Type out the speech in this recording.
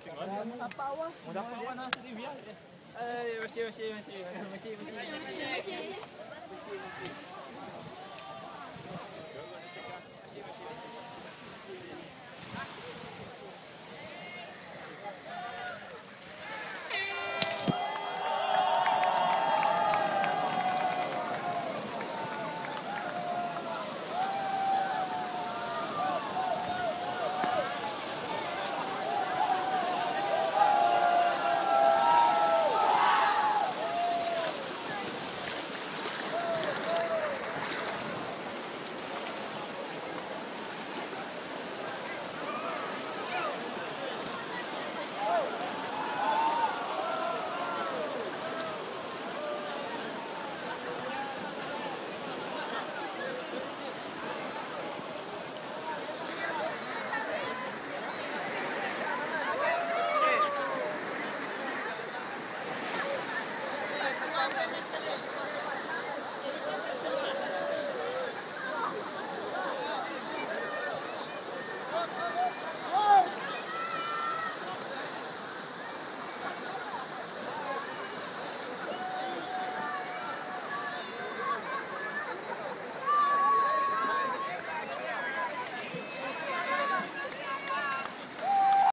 tengok. Apa awak? Mudah apa nak biar. Eh, masih masih masih masih masih.